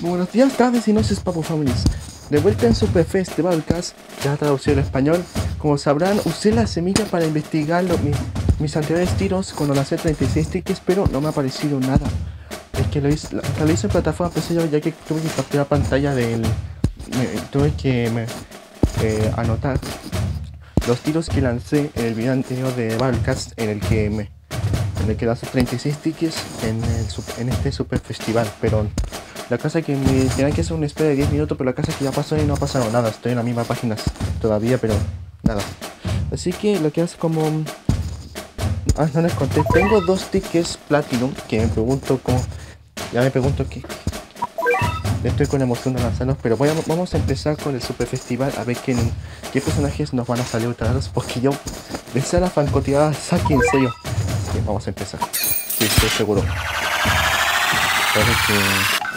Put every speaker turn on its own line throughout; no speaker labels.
Buenos días, tardes y noches, Papu Families. De vuelta en Super Festival Cast, ya traducido al español. Como sabrán, usé la semilla para investigar lo- mi- mis anteriores tiros cuando lancé 36 tickets, pero no me ha aparecido nada. Es que lo hice, en plataforma PC ya que tuve que capturar pantalla del. tuve que eh, anotar los tiros que lancé en el video anterior de Battlecast en el que me en el que lancé 36 tickets en, el, en este super festival pero la cosa es que me tenían que hacer una espera de 10 minutos pero la cosa es que ya pasó y no ha pasado nada estoy en la misma página todavía pero nada así que lo que hace como ah, no les conté tengo dos tickets platinum que me pregunto cómo ya me pregunto qué Estoy con emoción de lanzarlos, pero voy a- vamos a empezar con el super festival a ver quién, qué personajes nos van a salir vez, porque yo a la francotirada Saki en serio. Que vamos a empezar. Sí, estoy seguro. Parece que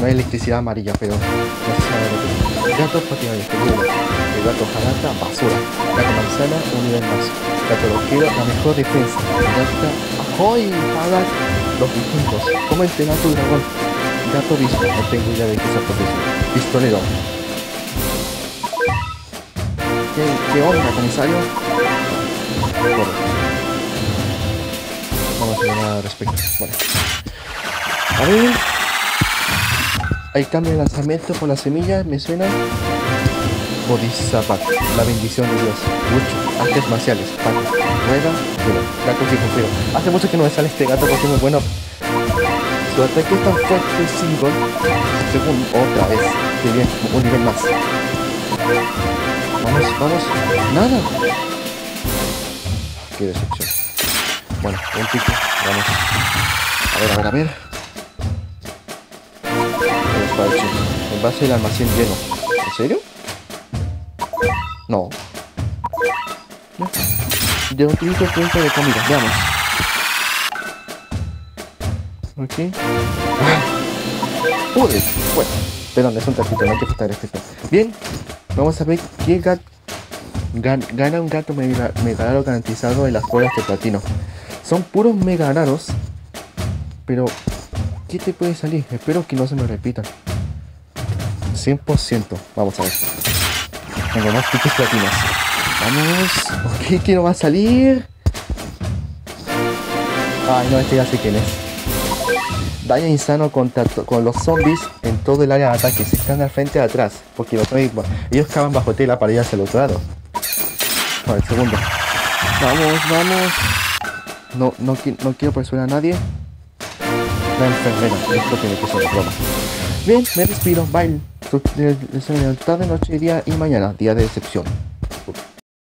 no hay electricidad amarilla, pero no se sabe lo que es. Gato patinadores, peligro. El gato jarata, basura. Gato manzana, un nivel más. Gato loquero, la mejor defensa. Gato ahoy para los vikingos. Como el gato dragón. Gato visto, no tengo idea de qué es esa profesión. Pistolero. ¿Qué, onda, comisario? Bueno. Vamos a ver nada al respecto. Vale. A ver. Hay cambio de lanzamiento por las semillas, me suena. Bodhisattva, la bendición de Dios. Mucho. Artes marciales. Paco. Rueda. Pero. Gato fijofero. Hace mucho que no me sale este gato porque es muy bueno. Su ataque es tan fuerte single. Según otra vez. Que bien, un nivel más. Vamos, vamos. Nada. Qué decepción. Bueno, un pico. Vamos. A ver, a ver, a ver. El espadachín. En base del almacén lleno. ¿En serio? No. No. De un de comida. Veamos. Ok. Joder, bueno. Perdón, es un tapito, no hay que faltar respeto. Bien, vamos a ver qué gat gan- gana un gato mega, mega garantizado en las bolas de platino. Son puros mega raros, pero ¿qué te puede salir? Espero que no se me repitan. 100%, vamos a ver. Tengo más tickets platinos. Vamos, ok, ¿qué no va a salir? Ay, no, este ya sé quién es. Daño insano contra con los zombies en todo el área de ataque. Si están al frente y atrás. Porque los zombies, ellos cavan bajo tela para ir hacia el otro lado. Vale, segundo. Vamos, vamos. No, no, no quiero presionar a nadie. La enfermera. Esto que ser una broma. Bien, me despido. Bye. Su- de- de- noche, día y mañana. Día de decepción.